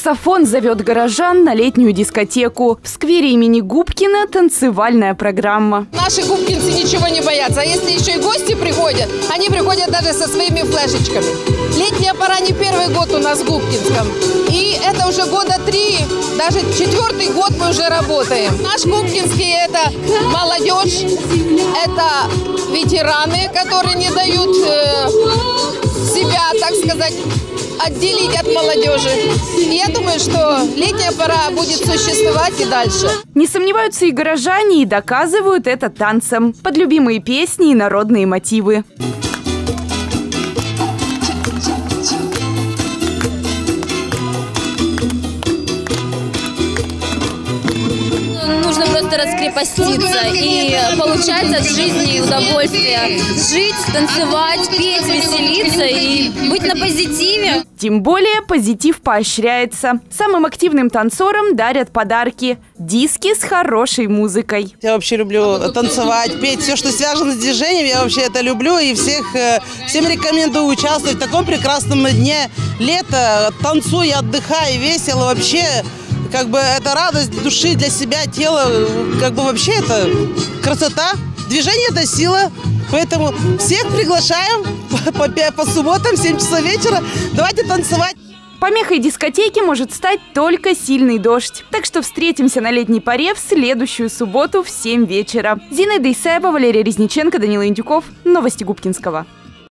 Саксофон зовет горожан на летнюю дискотеку. В сквере имени Губкина танцевальная программа. Наши губкинцы ничего не боятся. А если еще и гости приходят, они приходят даже со своими флешечками. Летняя пора не первый год у нас в Губкинском. И это уже года три, даже четвертый год мы уже работаем. Наш Губкинский – это молодежь, это ветераны, которые не дают э, себя, так сказать, отделить от молодежи. И я думаю, что летняя пора будет существовать и дальше. Не сомневаются и горожане, и доказывают это танцем. Под любимые песни и народные мотивы. Просто раскрепоститься и получать от жизни удовольствие. Жить, танцевать, петь, веселиться и быть на позитиве. Тем более позитив поощряется. Самым активным танцорам дарят подарки. Диски с хорошей музыкой. Я вообще люблю танцевать, петь. Все, что связано с движением, я вообще это люблю. И всех, э, всем рекомендую участвовать в таком прекрасном дне. Лето, танцуй, отдыхай, весело. Вообще как бы это радость души для себя, тела, как бы вообще это красота. Движение – это сила. Поэтому всех приглашаем по, по, по субботам в 7 часов вечера. Давайте танцевать. Помехой дискотеки может стать только сильный дождь. Так что встретимся на летней паре в следующую субботу в 7 вечера. Зина Дейсаева, Валерия Резниченко, Данила Индюков. Новости Губкинского.